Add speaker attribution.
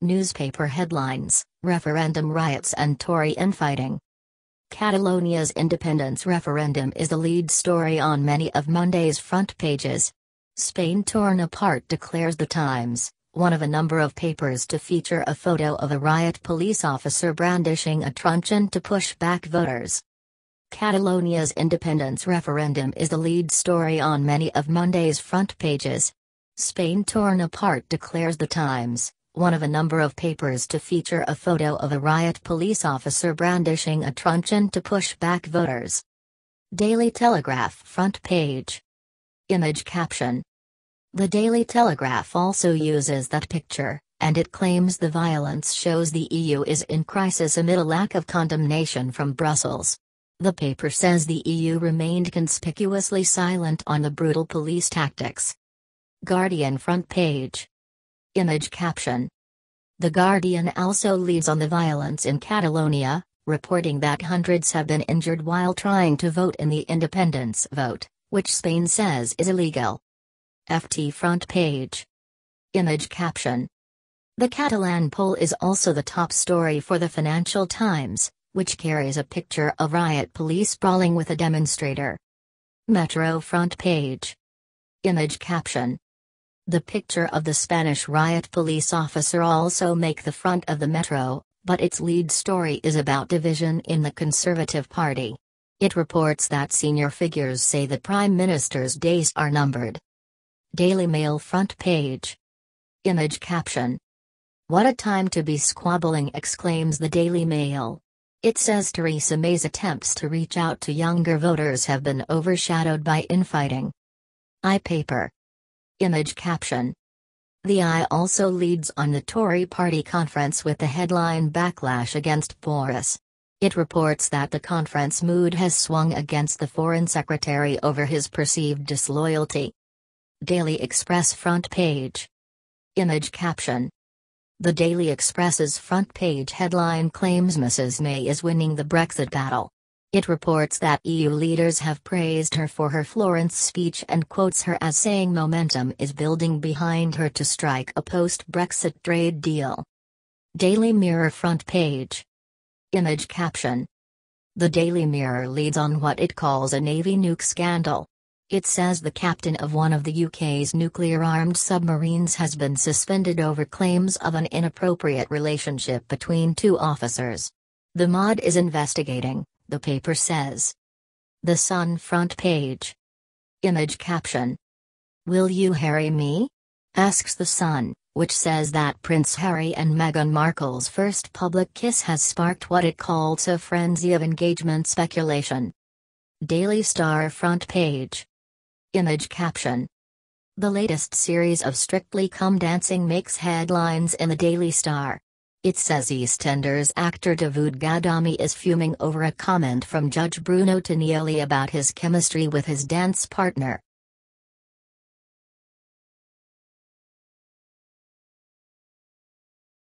Speaker 1: Newspaper headlines Referendum riots and Tory infighting. Catalonia's independence referendum is the lead story on many of Monday's front pages. Spain torn apart declares The Times, one of a number of papers to feature a photo of a riot police officer brandishing a truncheon to push back voters. Catalonia's independence referendum is the lead story on many of Monday's front pages. Spain torn apart declares The Times, one of a number of papers to feature a photo of a riot police officer brandishing a truncheon to push back voters. Daily Telegraph front page. Image caption. The Daily Telegraph also uses that picture, and it claims the violence shows the EU is in crisis amid a lack of condemnation from Brussels. The paper says the EU remained conspicuously silent on the brutal police tactics. Guardian front page. Image caption. The Guardian also leads on the violence in Catalonia, reporting that hundreds have been injured while trying to vote in the independence vote, which Spain says is illegal. FT front page. Image caption. The Catalan poll is also the top story for the Financial Times, which carries a picture of riot police brawling with a demonstrator. Metro front page. Image caption. The picture of the Spanish riot police officer also make the front of the Metro, but its lead story is about division in the Conservative Party. It reports that senior figures say the Prime Minister's days are numbered. Daily Mail front page. Image caption. What a time to be squabbling exclaims the Daily Mail. It says Theresa May's attempts to reach out to younger voters have been overshadowed by infighting. iPaper. Image caption. The i also leads on the Tory party conference with the headline Backlash against Boris. It reports that the conference mood has swung against the Foreign Secretary over his perceived disloyalty. Daily Express front page. Image caption. The Daily Express's front page headline claims Mrs. May is winning the Brexit battle. It reports that EU leaders have praised her for her Florence speech and quotes her as saying momentum is building behind her to strike a post Brexit trade deal. Daily Mirror front page. Image caption. The Daily Mirror leads on what it calls a Navy nuke scandal. It says the captain of one of the UK's nuclear armed submarines has been suspended over claims of an inappropriate relationship between two officers. The MOD is investigating, the paper says. The Sun front page. Image caption. Will you harry me? asks The Sun, which says that Prince Harry and Meghan Markle's first public kiss has sparked what it calls a frenzy of engagement speculation. Daily Star front page. Image caption. The latest series of Strictly Come Dancing makes headlines in the Daily Star. It says EastEnders actor Davood Ghadami is fuming over a comment from Judge Bruno Tonioli about his chemistry with his dance partner.